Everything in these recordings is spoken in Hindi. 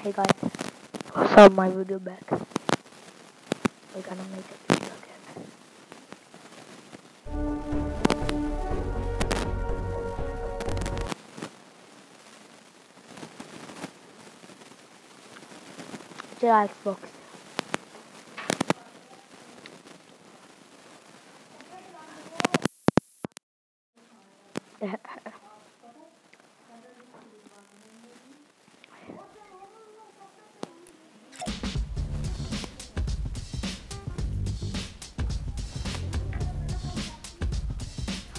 Hey guys, what's up? My video back. We're gonna make a video again. Still Xbox.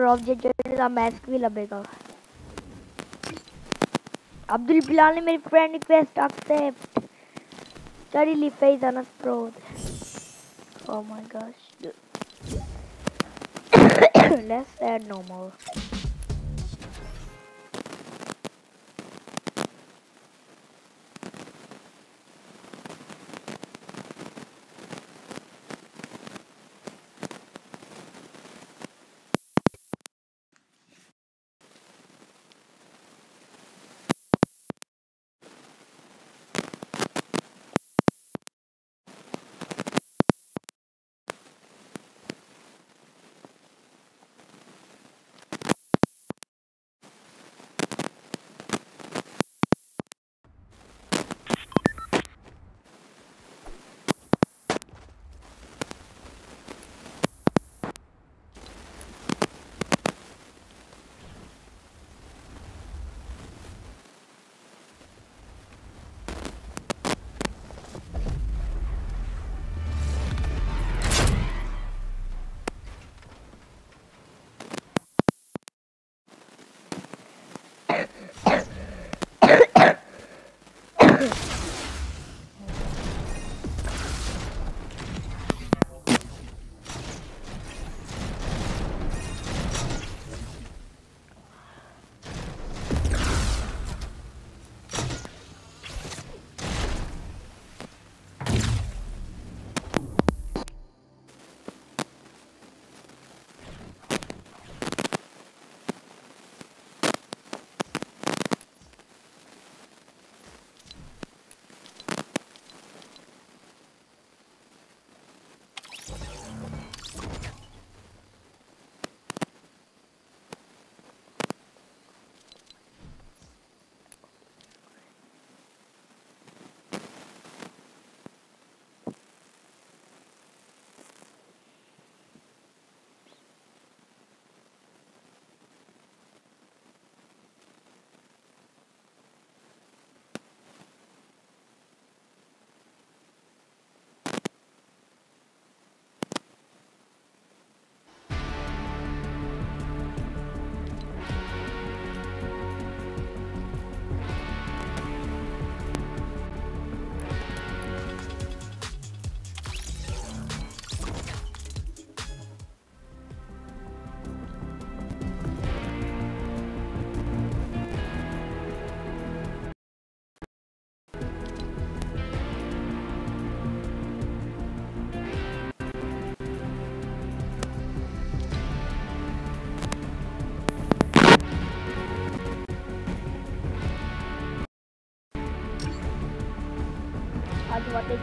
Rob जेजेड का मैस्क भी लगेगा अब्दुल बिलाल ने मेरी फ्रेंड रिक्वेस्ट एक्सेप्ट चली ली phase Anas pro oh my god let's add no more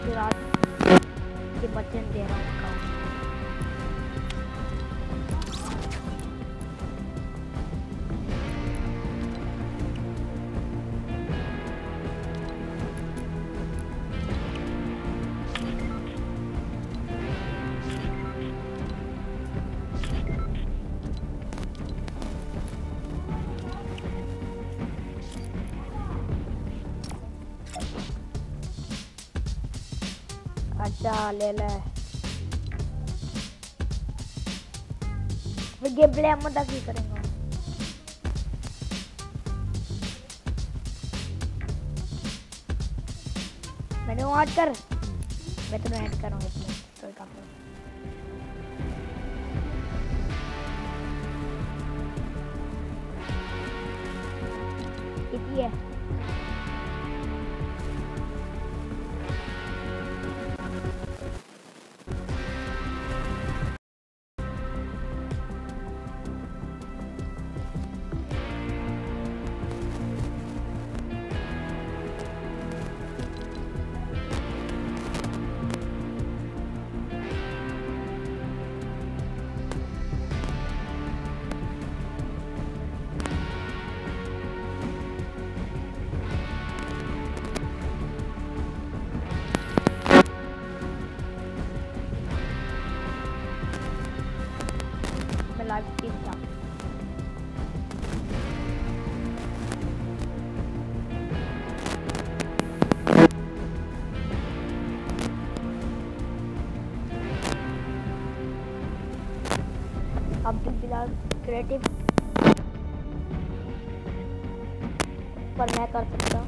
आज वाटे की रात के वचन दे रहा हूँ। झालेलं आहे गेम प्ले हम की करेंगे मैंने ऐड कर मैं तुम्हें ऐड करूँगा क्रिएटिव पर मैं कर सकता हूँ।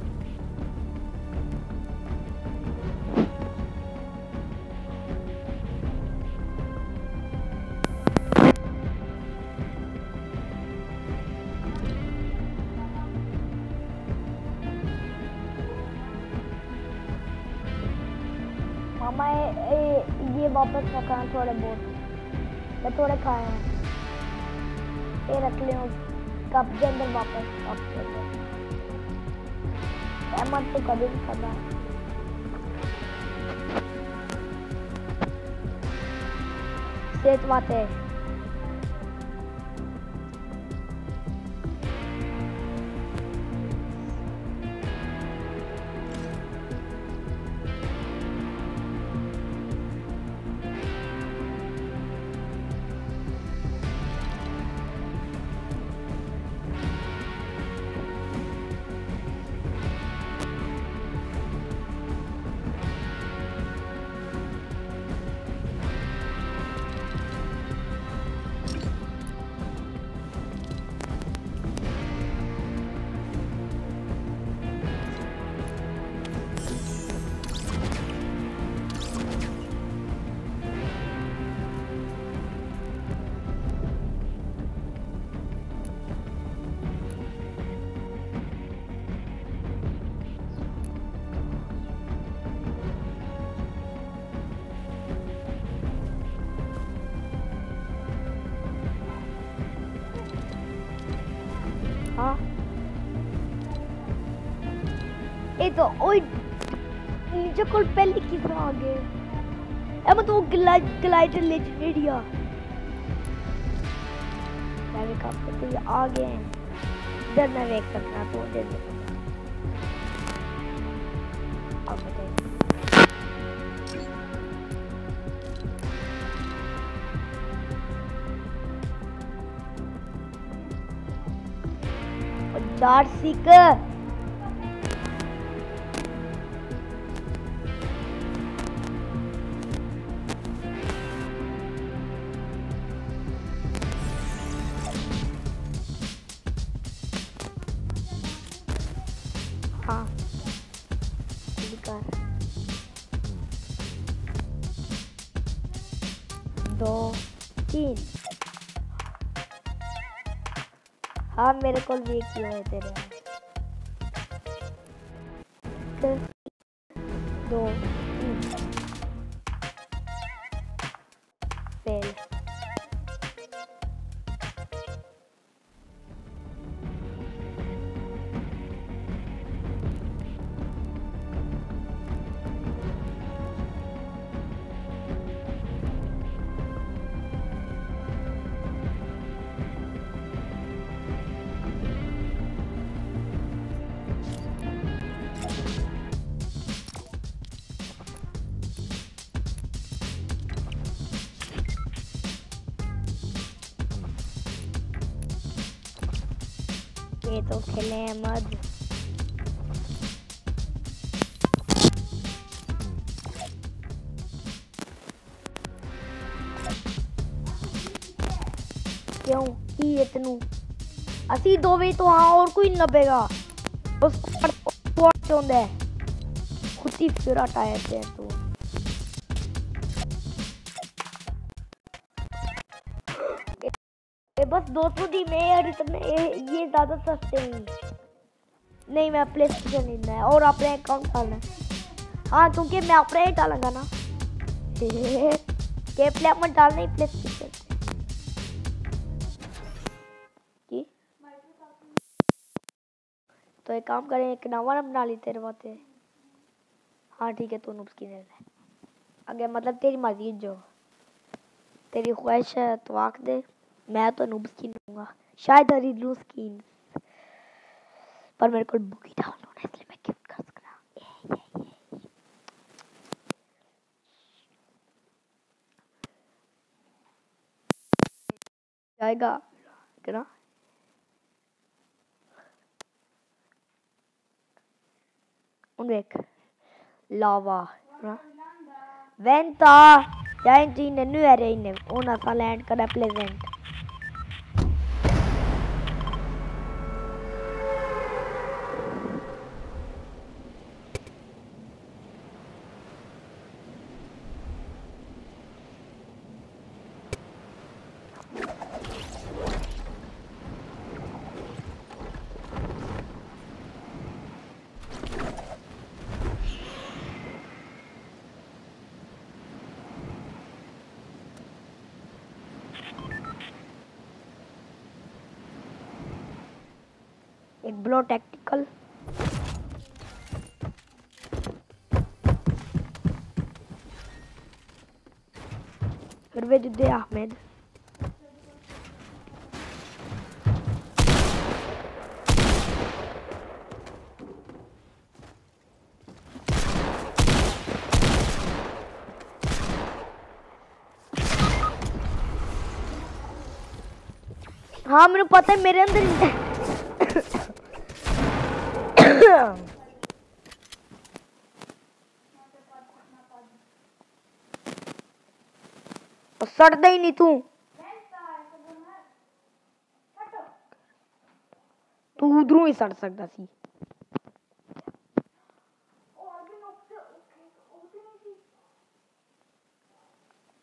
मामा ये, वापस रखा थोड़े बहुत। मैं थोड़े खाए हैं। कप के अंदर वापस अहमद तो कभी नहीं करना सेहत बात हाँ कोल पहले किस आ गए। अब तो ग्लाइड ग्लाइडर लेजेंडरिया मैं भी काम करते हुए आ गए हैं। इधर मैं वेट करना तो दे दे अब बताइए डार्सिक को भी क्यों है तेरे ये तो खिले अहमद क्यों? की इतनू असी दोवे तो हाँ और कोई नबेगा उसको क्यों दे खुद ही फिर हटाए थे तो। बस दो सौ दी में यार इतने ये, ज़्यादा सस्ते हैं नहीं मैं प्ले स्टेशन लेना है और अपने अकाउंट डालना है। हाँ क्योंकि मैं अपने ही डालूँगा ना। के प्ले मत डालना ही प्ले स्टेशन तो एक काम करें एक नवा बना ली तेरे बाते हाँ ठीक है तू नुब्स की अगर मतलब तेरी मर्ज़ी जो। तेरी ख्वाहिश है तो आख दे। मैं तो नूब स्किन लूँगा शायद हरी लू स्किन पर मेरे को बुकी डाउनलोड है इसलिए मैं गिफ्ट कर सकता जाएगा। क्या देख। Lava vänta jag är inte inne nu blow tactical. Ahmad. हाँ मैंने पता है मेरे अंदर सड़दा ही नहीं तू। तू उधरों ही सड़ सकता सी।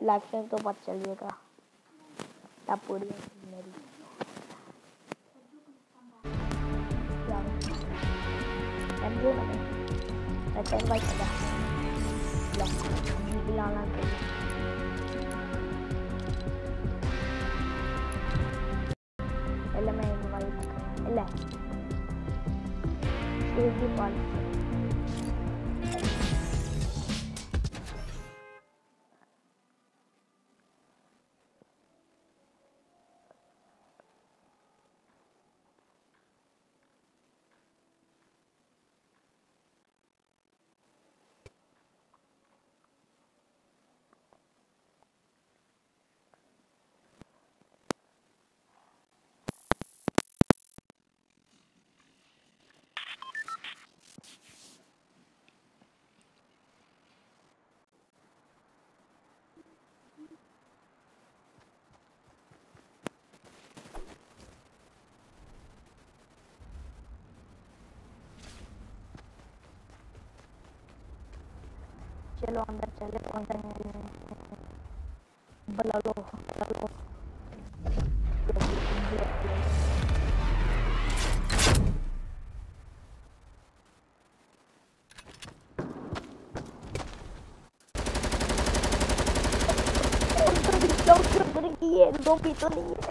लाइफ टाइम तो पता चलिएगा तब पूरी मेरी। Ele. Save the policy. चलो अंदर चले बला बला ये दो भी तो नहीं है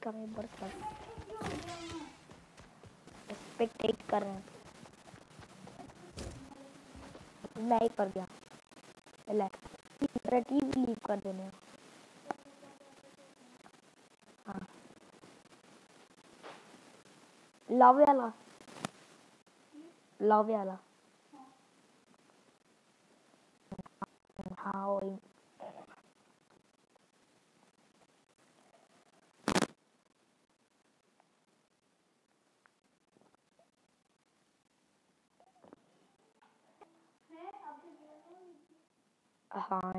बर्फ़ी का मैं बर्फ़ कर रहे हैं। मैं ही कर गया। लीव कर देने हाँ। लव वाला लावे वाला हाँ वही हाँ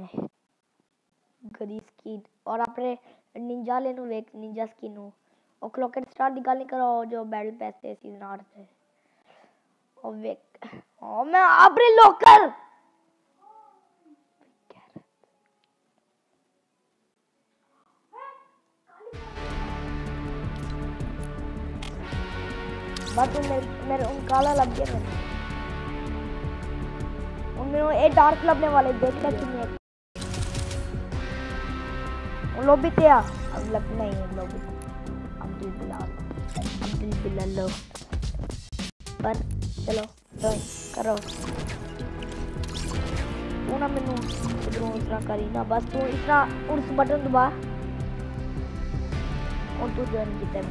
गरी स्किन और अपने निंजा लेनो एक निंजा स्किन हो। और क्लॉकेट स्टार निकालने करो जो बैटल पैस थे सीज़न आठ से और वेक और मैं अपने लोकल बस मेरे मेरे उन काला लग गया मेरे। वो एक डार्क लगने वाले देखना चाहिए उन लोग भी थे अब लग नहीं है लोग भी अब्दुल बिलाल अब्दुल बिलाल लो। पर चलो ड्राइंग करो। तू ना मैनू इधरों तरह करी ना। बस तू इतना उस बटन दबा। और तू ज्वाइन किया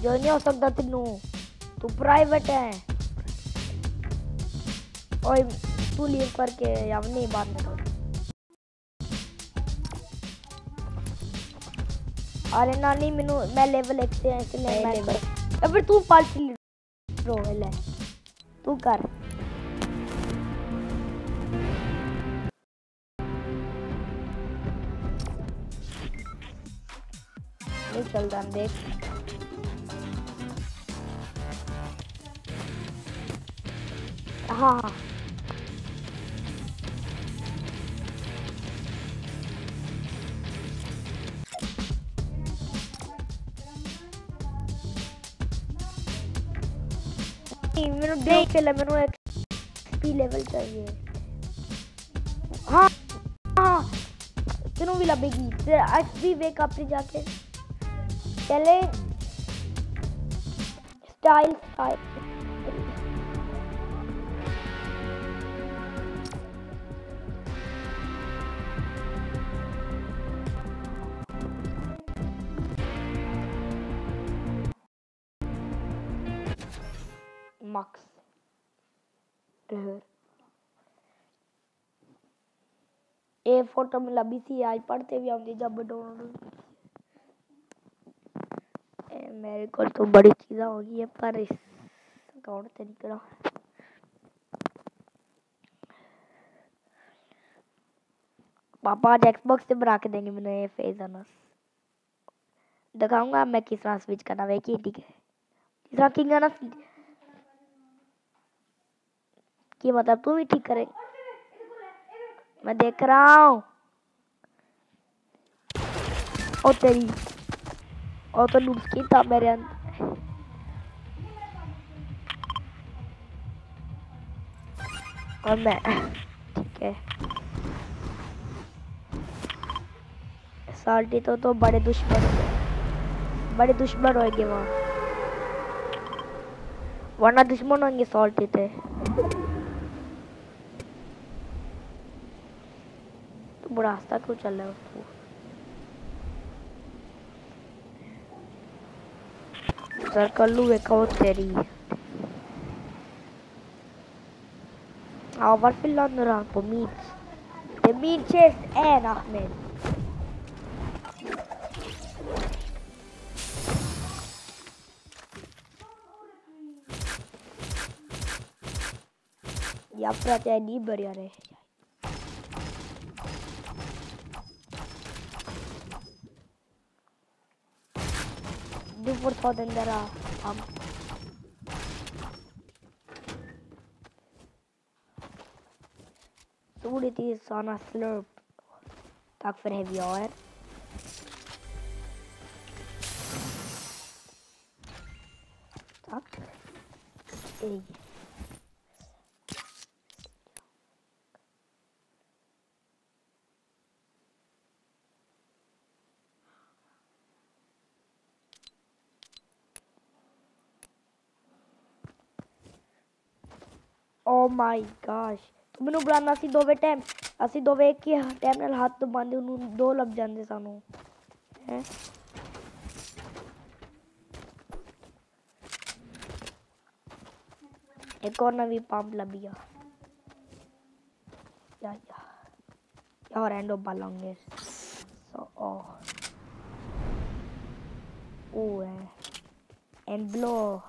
जो नहीं हो सकता तेनू। तू प्राइवेट है। और तू लीव करके या नहीं बात में करो। अरे नानी मेनू मैं लेवल 1 से ऐसे नहीं मैं कर अब फिर तू पार्टी रो ले। तू कर। नहीं चलता देख। हाँ। मेरे ब्रेक खेला मेरे एक्सपी लेवल चाहिए। हाँ हाँ तेनों भी लबेगी तेरा एक्सपी वेक अपने जाके। चले। स्टाइल स्टाइल ये फ़ोटो में लभी थी आज पढ़ते भी आਉਂਦੀ जब डाउनलोड मेरे को तो बड़ी चीज़ हो गई है पर इस अकाउंट से निकला पापा आज एक्सबॉक्स से बना के देंगे मैंने ये फेस अनस दिखाऊँगा मैं किस तरह स्विच करना है ठीक है किस तरह किंग अनस कि मतलब तू भी ठीक करे मैं देख रहा हूँ। ओ तेरी। ओ तो लूप की था मेरे अंदर। और मैं, ठीक है। साल्टी तो तो बड़े दुश्मन बड़े दुश्मन होंगे वहाँ। वरना दुश्मन होंगे साल्टी थे तो बड़ा रास्ता क्यों चल रहा है तू सर्कल लू एक और तेरी Ja, varför landar han på mitt? Det är chest är Ahmed. Jag tror att jag Du får ta den där um, Ordet i sådana slurp. Tack för det vi har. Tack. Ej. my gosh. ਤੂੰ ਮੈਨੂੰ ਬੁਲਾਣਾ ਸੀ ਦੋਵੇਂ ਟਾਈਮ ਅਸੀਂ ਦੋਵੇਂ ਇੱਕ ਹੀ ਟਾਈਮ ਨਾਲ ਹੱਥ ਬੰਨਦੇ ਉਹਨੂੰ ਦੋ ਲੱਗ ਜਾਂਦੇ ਸਾਨੂੰ ਹੈ एक और नवी पंप लबिया या या jag har ändå ballonger. Så, åh. Oh, eh. en blå.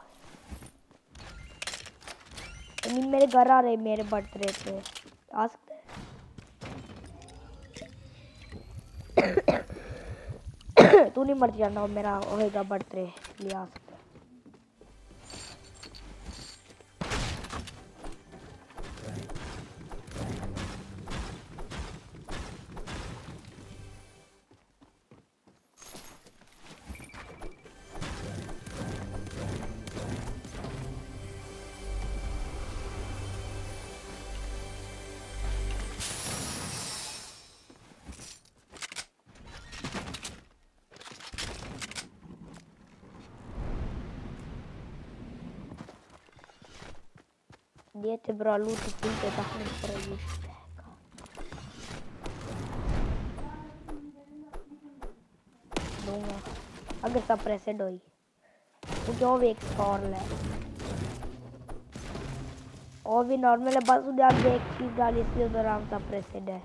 Mean मेरे घर आ रहे मेरे बर्थडे पे। आ सकते तू नहीं मर जाना, मेरा होएगा बर्थडे ले आ सकते Diete bro loot punte da mettere दूँगा अगर सब प्रेसेड हुई तो जो भी एक स्कोर ले और भी नॉर्मल है बस उधर आप देख चीज़ डाली इसलिए उधर आराम सा प्रेसेड है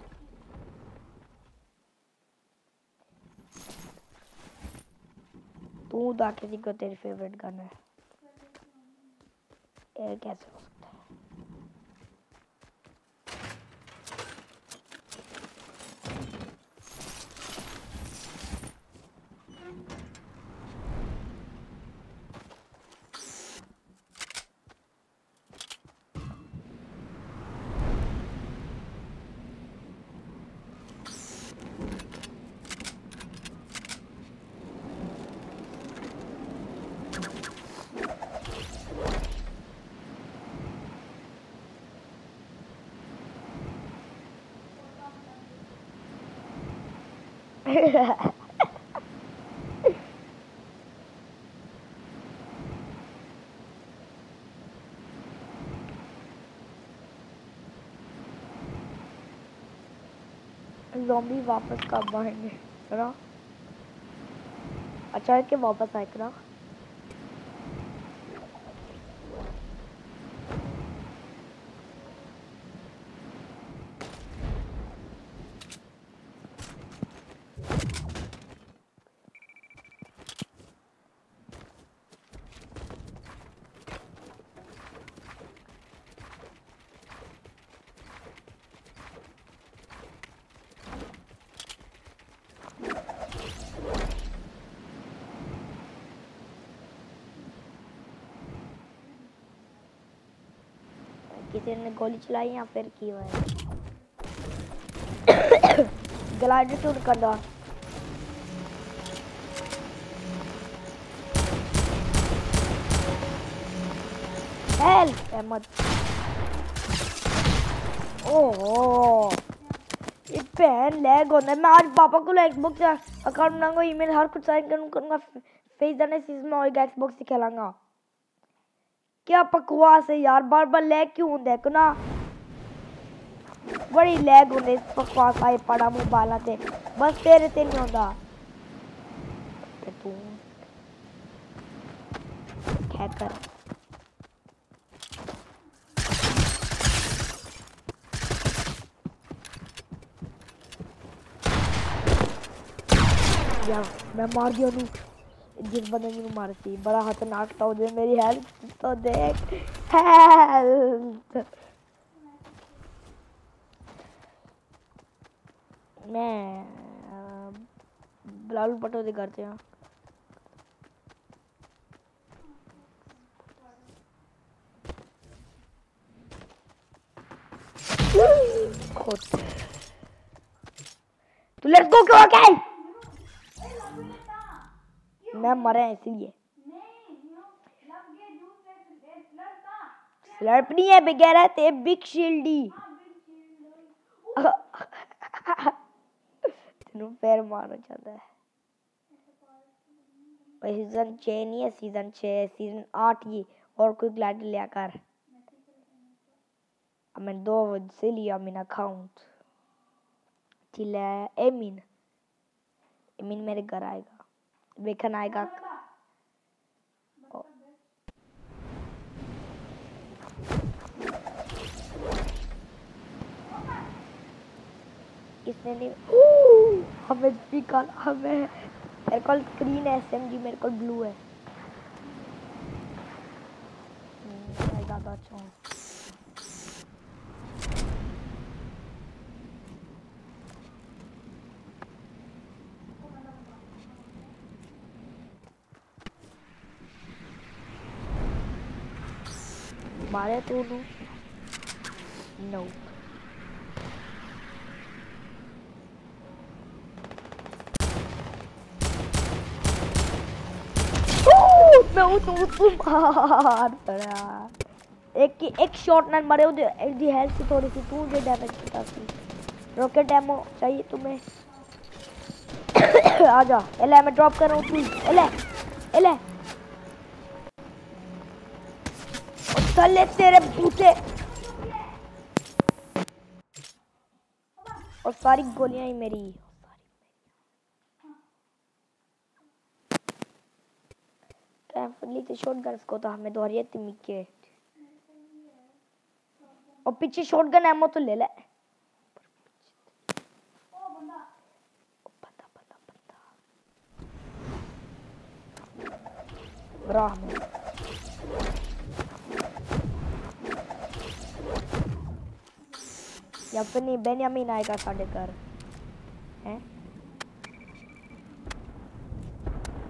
तू दा किसी को तेरी फेवरेट गन है ये कैसे हो ज़ॉम्बी वापस कब आएँगे? करा वापस आए करा किसी ने गोली चलाई या फिर की हुआ है ग्लाइडर टूर कर दो हेल्प अहमद। ओहो। ये पेन लैग होता है मैं आज पापा को एक्सबॉक्स अकाउंट बनाऊँगा ईमेल हर कुछ साइन करूँगा फेस जाने सीज़न में और एक्सबॉक्स खेलांगा क्या बकवास है यार? बार बार लैग क्यों होंदा है? ना बड़ी लैग होंदे बकवास आए पड़ा मोबाइल ते। बस तेरे ते नहीं होंदा ते तू। हैकर मैं मार दिया जिस बंदे ने मार सी बड़ा खतरनाक था उधर मेरी हेल्थ तो देख हेल्थ मैं बिलाल पटो दे करते हैं। तू लेट्स गो क्यों मैं मरा इसलिए। स्लर्प नहीं है बगैर ते बिग शील्डी तेनू पैर मारना चाहता है। सीज़न छः नहीं है सीज़न छः सीज़न आठ ये और कोई ग्लैड लिया कर मैं दो से लिया मेरा अकाउंट till एमिन एमिन मेरे घर आएगा। Mekan आएगा किसने इसने हमें भी कल हमें। मेरे को ग्रीन है एसएमजी मेरे को ब्लू है। मैं ज़्यादा अच्छा हूँ मारे तो नो मैं उस उसको मार पड़ा। एक एक शॉट ना मारे हेल्थ थोड़ी सी, तू डैमेज रॉकेट एमो चाहिए तुम्हें। आजा एले मैं ड्रॉप कर रहा हूँ एले एले चले तेरे बूते और सारी गोलियाँ ही मेरी। कैंपली शॉटगन्स को तो हमें दोहरिए तिमी के। और पीछे शॉटगन एमो तो ले ले। राह में या फिर नहीं बेनियामिन आएगा साढ़े घर हैं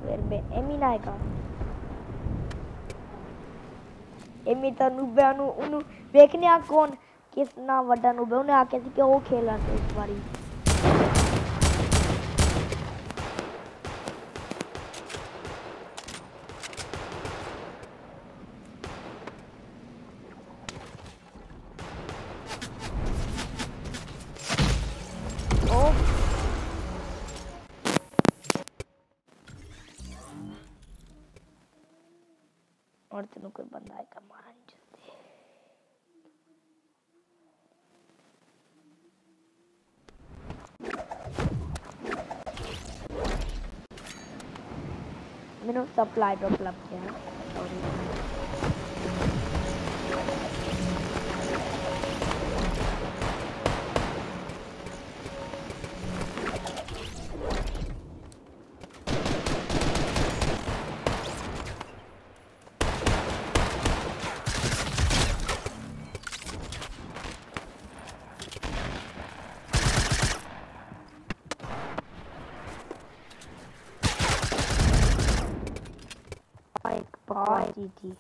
फिर बेनियामिन आएगा एमी तनु बेनु उनु देखने आ कौन कितना वड्डा नु बेनु आके के वो खेला इस बारी सप्लाई पर उपलब्ध किया जी जी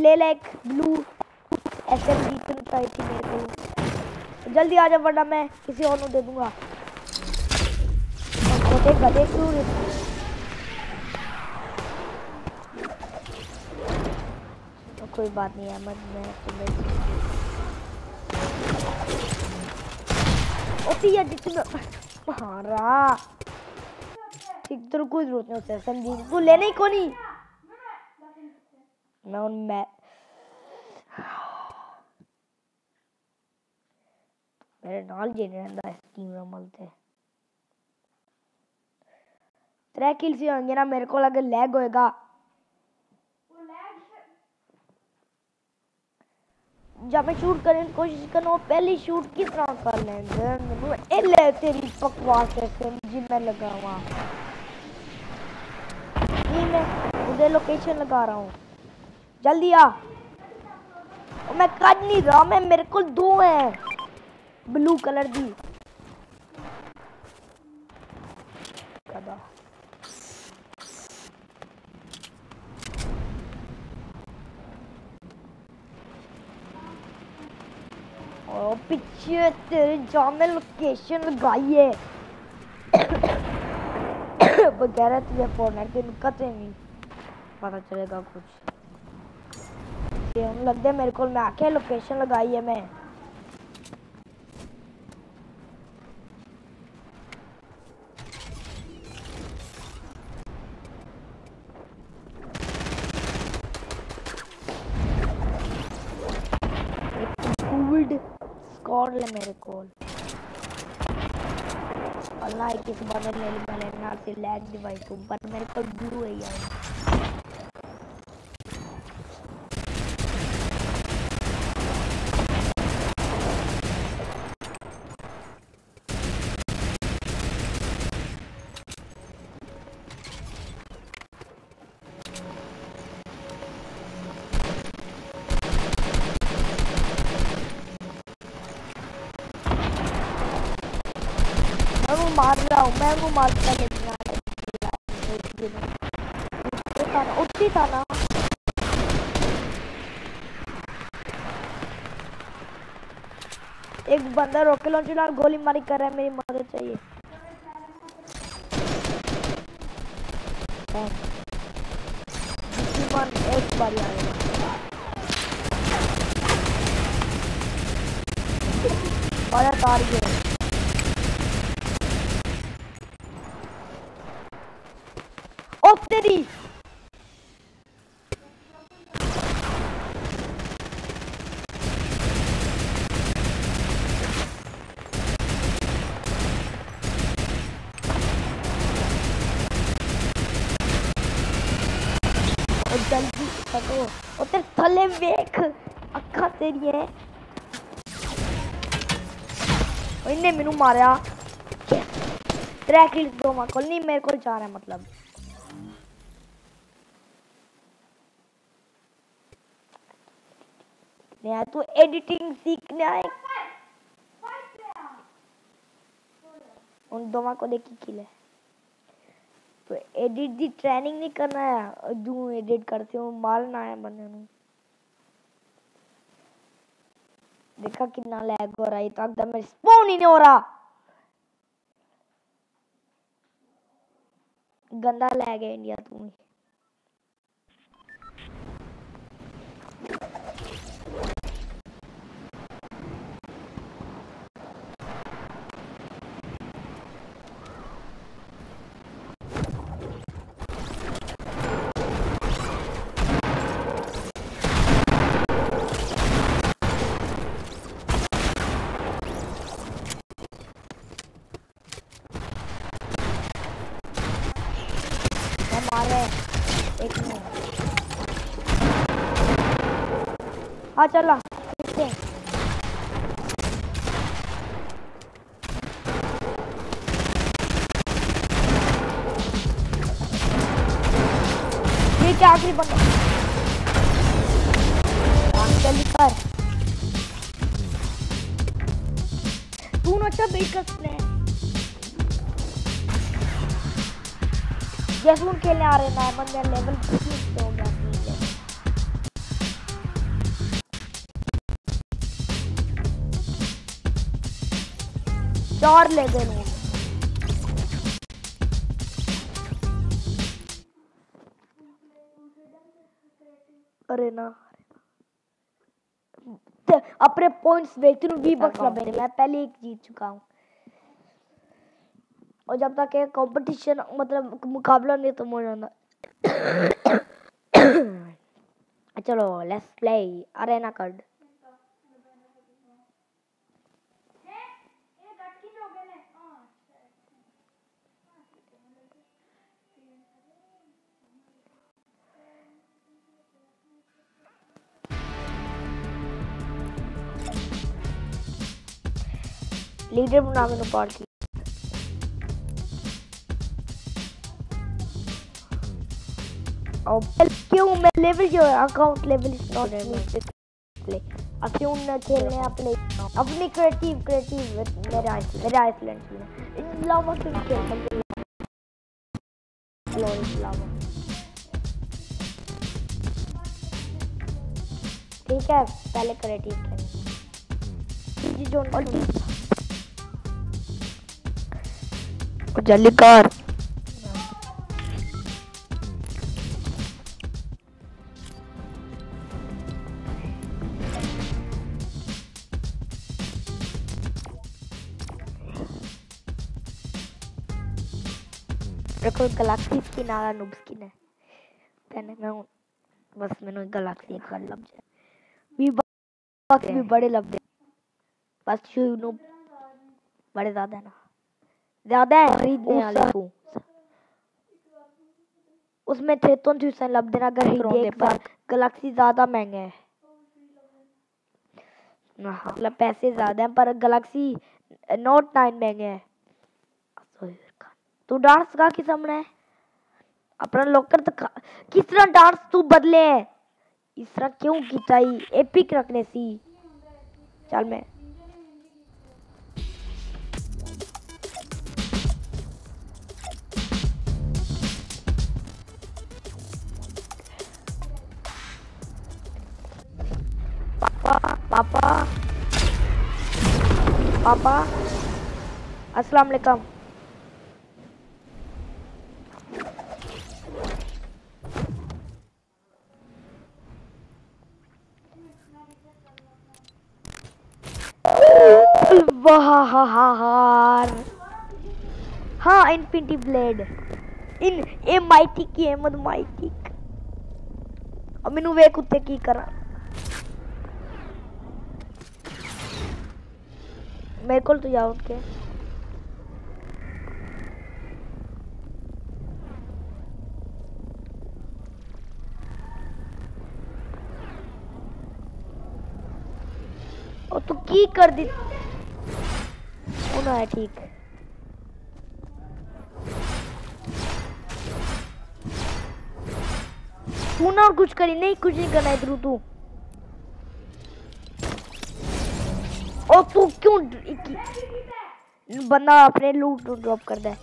ले ले एक ब्लू एस एम जी तुम चाहिए थी मेरे को। जल्दी आ जा वरना मैं किसी और को दे दूँगा। गधे गधे क्यों तो कोई बात नहीं अहमद मैं तुम्हें ओती है जिसमें मारा तो कोई ज़रूरत नहीं उसे समझी? तू लेने ही को नहीं मैं उन मैं। मेरे नाल जेने रहंदा इस टीम में मलते त्रै किल से होंगे ना, मेरे को लगे लैग होएगा। जब मैं शूट करने की कोशिश करना पहली शूट किस तरह कर लेंगे? ले तेरी बकवास जी मैं लगा वहाँ नहीं, मैं उधर लोकेशन लगा रहा हूँ। जल्दी आ। मैं कर नहीं रहा, मैं मेरे को दो है। ब्लू कलर दी कदा और पीछे तेरे जामे लोकेशन लगाई है। वगैरह तुझे फोर्टनाइट के कतरे नहीं। पता चलेगा कुछ। ये हम लगते मेरे को मैं आके लोकेशन लगाई है मैं। स्कोर ले मेरे को। अल्लाह किस बदल मेरी ना से लैग डिवाइस को, पर मेरे को ब्लू है यार। मार रहा हूँ, मैं वो मारता लेकिन उठी था ना। एक बंदा रॉकेट लॉन्चर गोली मारी कर रहा है, मेरी मदद चाहिए। एक बार आएगा और टारगेट ओ तेरी जल्दी करो और तेरे थले वेख अखा तेरी है। इन्हें मैनू मारा। त्रै किल दो को, नहीं मेरे को चार है मतलब। नया तू एडिटिंग सीखना है। उन दोनों को देखी किल तो एडिट दी ट्रेनिंग नहीं करना है जो एडिट करते हो मारना है बंदे ਨੂੰ देखा कितना लैग हो रहा है तो एकदम स्पॉन ही नहीं हो रहा। गंदा लैग है इंडिया तुम्हें हाँ चला। ये क्या आखिरी बंदा? जल्दी कर तू ना अच्छा बेट कर जैसून खेलने आ रहे ना बंदे लेवल चार ले गए अरे ना अपने पॉइंट्स देखते हूँ वी बक्स मैं पहले एक जीत चुका हूँ। और जब तक एक कंपटीशन मतलब मुकाबला नहीं तो हो जाता चलो let's play arena card leader बना मैंने पार की। क्यों मैं लेवल जो है account level is not play अब क्यों न खेलने अपने अपनी क्रिएटिव क्रिएटिव मेरा मेरा आइसलैंड में लावा क्यों खेल सकते? लावा ठीक है पहले क्रिएटिव खेलेंगे जोन और जल्दी कर देखो गैलेक्सी स्किन आ रहा नूब स्किन है। पहने मैं बस मैंने गैलेक्सी कर लब जाए भी भी बड़े लब दे। बस यू नो बड़े ज़्यादा है ना। ज़्यादा है। खरीदने वाले को। उसमें तिरपन फ़ीसद लब देना अगर खरीदे पर गैलेक्सी ज़्यादा महँगे है। हाँ, मतलब पैसे ज़्यादा हैं पर गैलेक्सी नोट नाइन महँगे है। तू डांस का किस हमने अपना लोकर तो किस तरह डांस तू बदले है? इस तरह क्यों किया एपिक रखने सी। चल मैं पापा पापा अस्सलाम वालेकुम हाँ इनफिनिटी ब्लेड इन ए माइटिक की अहमद माइटिक अब मैनू वे कुत्ते की करा। मेरे को तो जाओ उनके और तू की कर दी? होना है ठीक। तू ना और कुछ करी, नहीं कुछ नहीं करना है तू और तू क्यों बंदा अपने लूट ड्रॉप कर है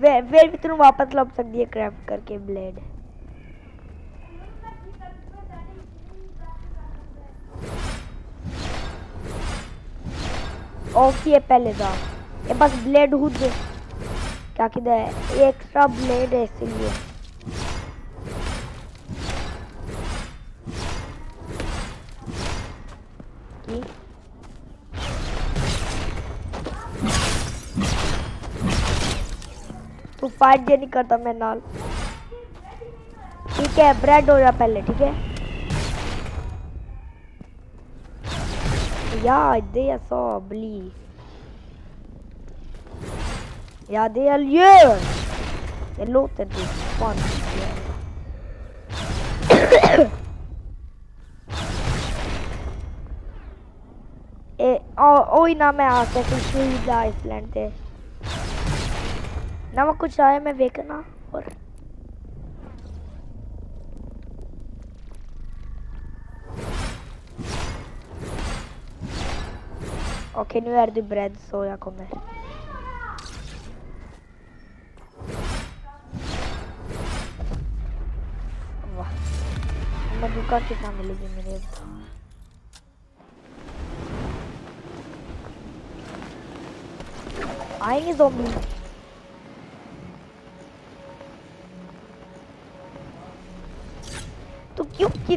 वे वे भी तुम वापस लब सकती है क्राफ्ट करके ब्लेड ऑफ़ ये पहले था ये बस ब्लेड हुद क्या कहते हैं? ये एक्स्ट्रा ब्लेड है इसलिए। की तू फाइट जे नहीं करता मैं नाल। ठीक है ब्रेड हो जा पहले, ठीक है? Ja, det jag sa bli. Ja, det jag gör. Det låter inte fan. Eh, oh, oj, ना मैं आके कुछ नहीं आइसलैंड थे ना मैं कुछ आया मैं वेखना और Okej, nu är du beredd så jag kommer. Va? Men du kanske kan ligga med det. आएँगे zombie तू क्यों की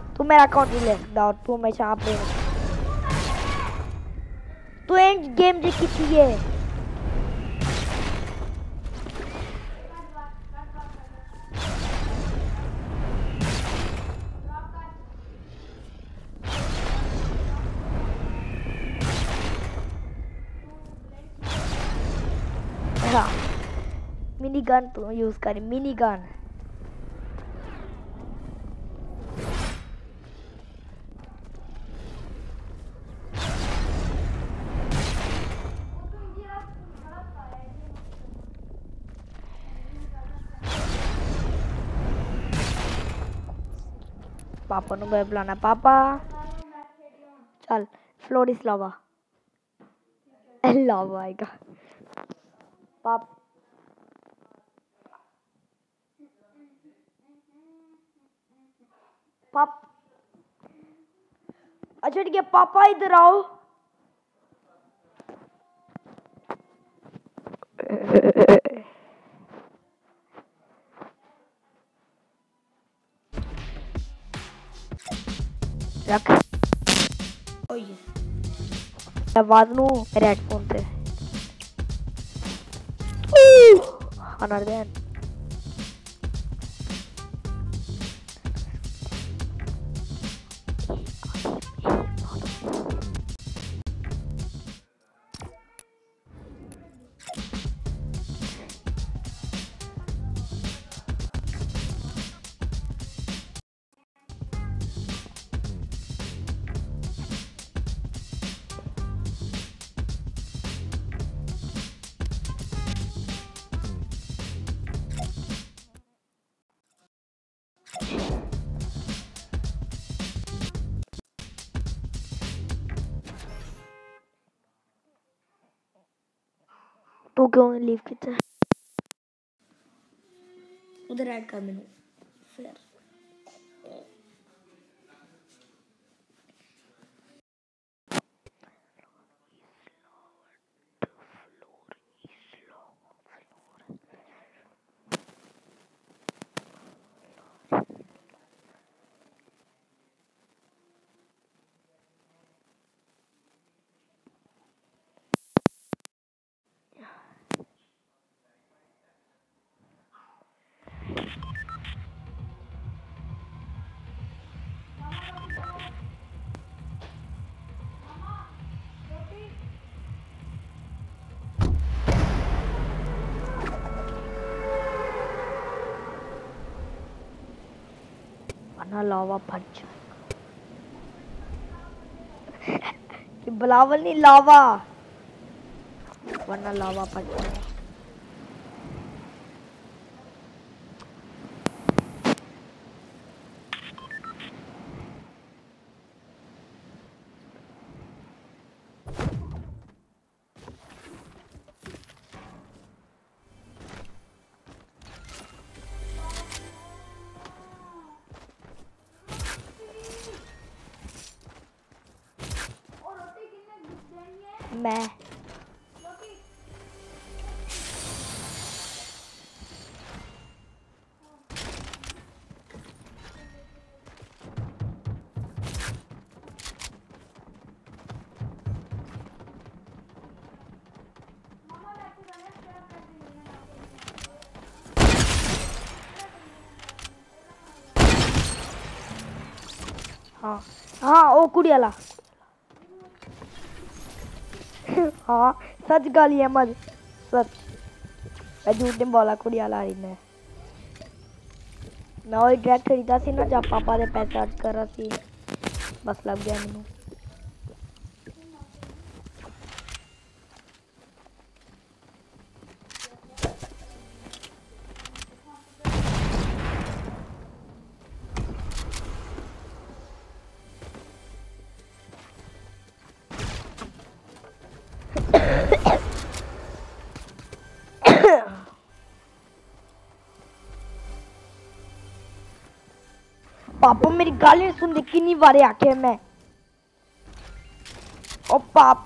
मेरा अकाउंट ले और तू हमेशा आप तू एंड गेम जी की है। हाँ। मिनी गन तू यूज़ कर मिनी गन दोनों को बुलाना पापा चल फ्लोर इज़ लावा लावा आएगा पाप पाप अच्छा ठीक है पापा इधर आओ आवाज़ ਨੂੰ ਮੇਰੇ ਹੈੱਡਫੋਨ ਤੇ ਅਨਰ ਦੈਨ तू and लीव किया उधर ऐड कर मैनू वरना लावा फट जाएगा ये बिलावल नहीं लावा। वरना लावा फट जाएगा हाँ हाँ ओ वाला। हाँ सच गल है मज सच। मैं झूठ नहीं बोला कुड़ी वाला रही मैं। मैं वही ड्रैग खरीदा सी ना जब पापा ने पैसे अर्ज़ करा सी। बस लग गया मैनू। पापा मेरी गल नहीं सुनते किन्नी बारे आखे मैं? ओ पाप।